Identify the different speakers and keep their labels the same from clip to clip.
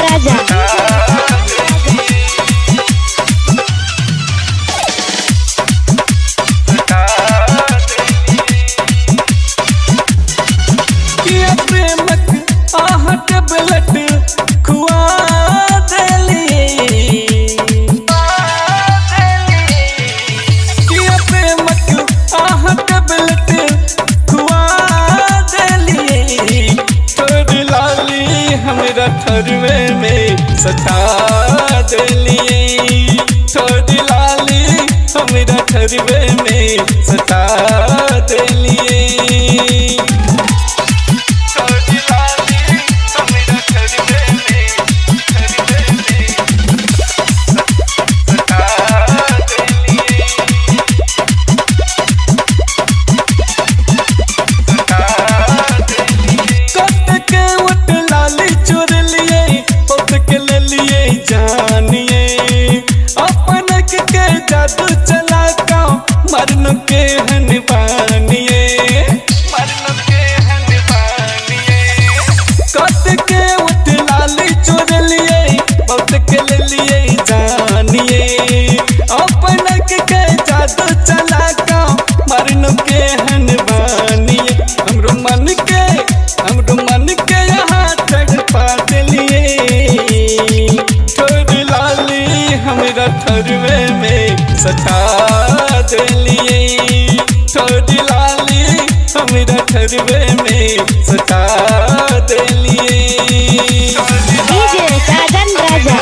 Speaker 1: राजा
Speaker 2: थर में में सता देली। छोड़ लाली हमरा ठरवे में लाली थरवे में सता दिलिए। छोड़ लाली हमरा थरवे में सता दिलिए।
Speaker 1: डीजे साजन राजा।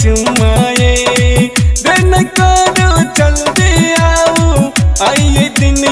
Speaker 2: के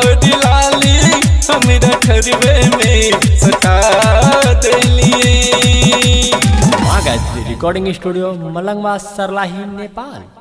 Speaker 2: छोड़ लाली में
Speaker 3: रिकॉर्डिंग स्टूडियो मलंगवा सरलाही नेपाल।